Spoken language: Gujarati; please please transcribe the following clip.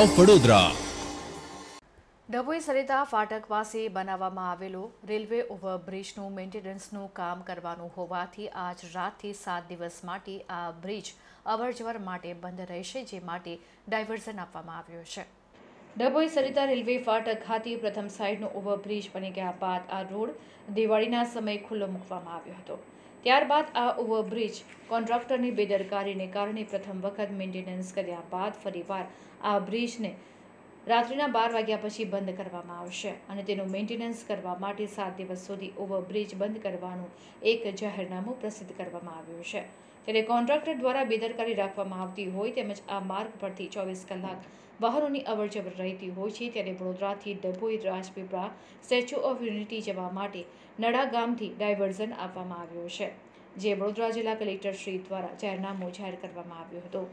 ઓફ વડોદરા ડભોઈ સરિતા ફાટક પાસે બનાવવામાં આવેલો રેલવે ઓવરબ્રિજનું મેન્ટેનન્સનું કામ કરવાનું હોવાથી આજ રાતથી સાત દિવસ માટે આ બ્રિજ અવરજવર માટે બંધ રહેશે, જે માટે ડાયવર્ઝન આપવામાં આવ્યું છે. ડભોઈ સરિતા રેલવે ફાટક ખાતે પ્રથમ સાઈડનો ઓવરબ્રિજ બની ગયા બાદ આ રોડ દિવાળીના સમયે ખુલ્લો મૂકવામાં આવ્યો હતો. ત્યારબાદ આ ઓવરબ્રિજ કોન્ટ્રાક્ટરની બેદરકારીને કારણે પ્રથમ વખત મેન્ટેનન્સ કર્યા બાદ ફરીવાર આ બ્રિજને રાત્રિના બાર વાગ્યા પછી બંધ કરવામાં આવશે અને તેનું મેન્ટેનન્સ કરવા માટે સાત દિવસ સુધી ઓવરબ્રિજ બંધ કરવાનું એક જાહેરનામું પ્રસિદ્ધ કરવામાં આવ્યું છે. ત્યારે કોન્ટ્રાક્ટર દ્વારા બેદરકારી રાખવામાં આવતી હોય તેમજ આ માર્ગ પરથી ચોવીસ કલાક વાહનોની અવરજવર રહેતી હોય છે, ત્યારે વડોદરાથી Dabhoi Rajpipla Statue of Unity જવા માટે નડા ગામથી ડાયવર્ઝન આપવામાં આવ્યું છે, જે વડોદરા જિલ્લા કલેક્ટર શ્રી દ્વારા જાહેરનામું જાહેર કરવામાં આવ્યું હતું.